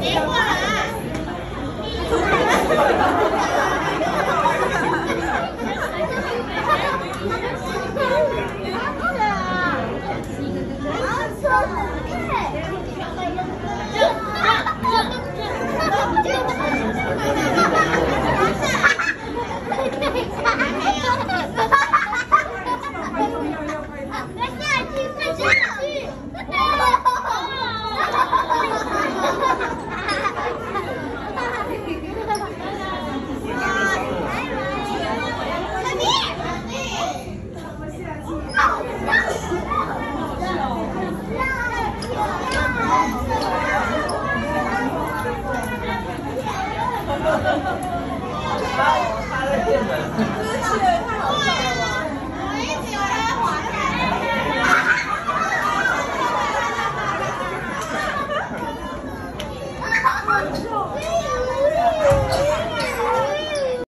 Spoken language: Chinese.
别过来好笑了。